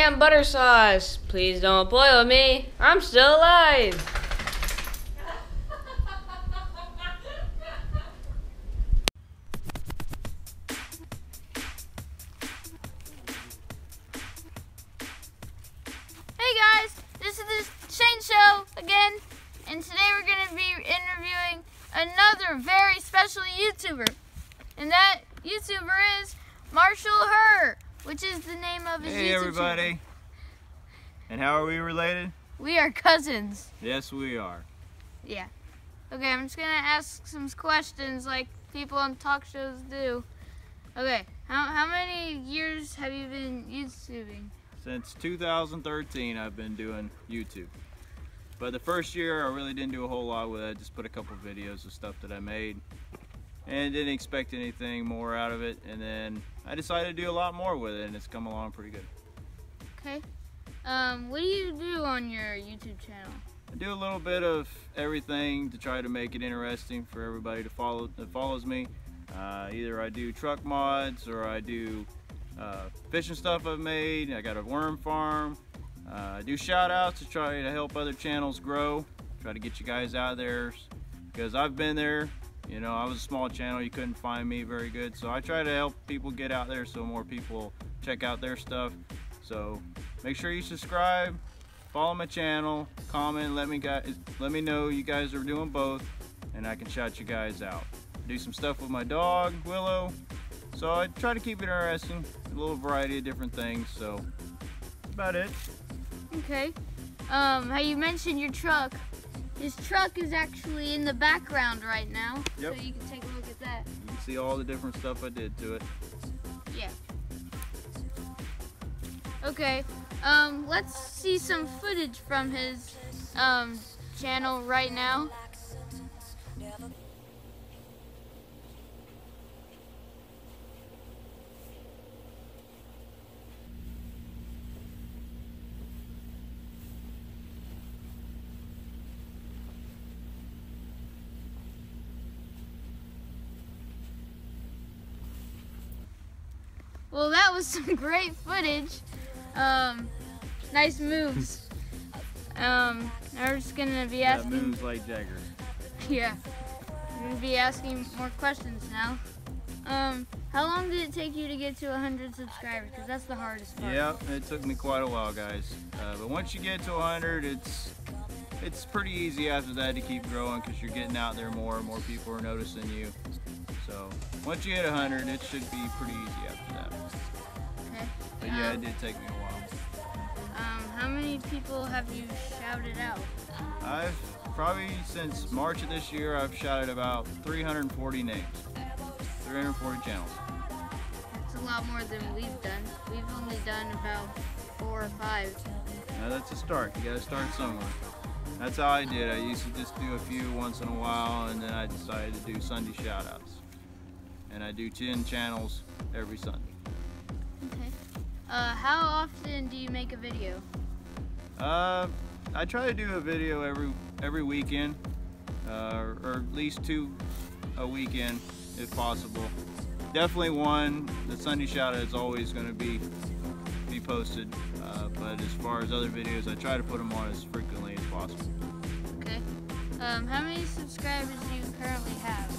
ham butter sauce. Please don't boil me. I'm still alive. Hey guys, this is the Shane Show again, and today we're going to be interviewing another very special YouTuber. And that YouTuber is Marshall Her, which is the name of his Hey YouTube everybody. channel. And how are we related? We are cousins. Yes, we are. Yeah. Okay, I'm just going to ask some questions like people on talk shows do. Okay, how, how many years have you been YouTubing? Since 2013, I've been doing YouTube. But the first year, I really didn't do a whole lot with it. I just put a couple videos of stuff that I made and didn't expect anything more out of it. And then I decided to do a lot more with it, and it's come along pretty good. Okay. Um, what do you do on your YouTube channel? I do a little bit of everything to try to make it interesting for everybody to follow that follows me. Uh, either I do truck mods or I do uh, fishing stuff I've made. I got a worm farm. Uh, I do shout outs to try to help other channels grow. Try to get you guys out there because I've been there. You know, I was a small channel. You couldn't find me very good. So I try to help people get out there so more people check out their stuff. So make sure you subscribe, follow my channel, comment, let me guys let me know you guys are doing both, and I can shout you guys out. Do some stuff with my dog Willow. So I try to keep it interesting, a little variety of different things. So that's about it. Okay. Um, how you mentioned your truck. His truck is actually in the background right now. Yep. So you can take a look at that. You can see all the different stuff I did to it. Yeah. Okay. Um, let's see some footage from his um channel right now. Well, that was some great footage. Um, nice moves. Um, I'm just gonna be That asking. moves like Jagger. Yeah, I'm gonna be asking more questions now. Um, how long did it take you to get to 100 subscribers? Because that's the hardest part. Yeah, it took me quite a while, guys. Uh, but once you get to 100, it's it's pretty easy after that to keep growing because you're getting out there more and more people are noticing you. So once you hit 100, it should be pretty easy after that. Okay. But yeah, it Um, did take me a while. Um, how many people have you shouted out? I've probably since March of this year, I've shouted about 340 names, 340 channels. That's a lot more than we've done. We've only done about four or five. Now that's a start. You gotta start somewhere. That's how I did. I used to just do a few once in a while, and then I decided to do Sunday shoutouts. And I do 10 channels every Sunday. Okay. Uh, how often do you make a video? Uh, I try to do a video every every weekend, uh, or at least two a weekend if possible. Definitely one. The Sunday shoutout is always going to be be posted, uh, but as far as other videos, I try to put them on as frequently as possible. Okay. Um, how many subscribers do you currently have?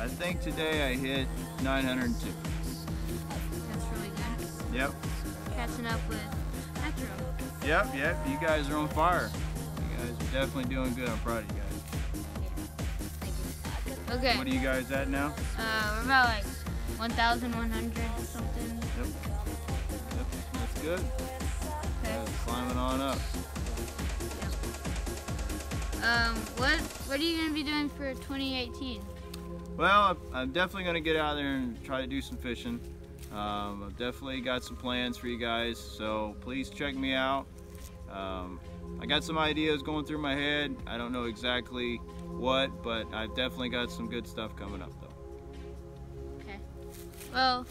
I think today I hit 902. That's really good. Yep. Catching up with Metro. Yep, yep. You guys are on fire. You guys are definitely doing good. I'm proud of you guys. Okay. What are you guys at now? Uh, we're about like 1,100 or something. Yep. Good. Okay. Are climbing on up. Um, what what are you gonna be doing for 2018? Well, I'm- definitely going to get out there and try to do some fishing. Um, I've definitely got some plans for you guys, so please check me out. Um, I got some ideas going through my head. I don't know exactly what, but I've definitely got some good stuff coming up though. Okay. Well,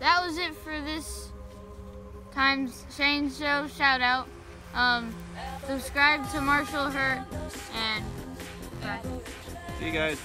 that was it for this time's Shane Show shout out. Um, subscribe to Marshall Hurt and bye. See you guys.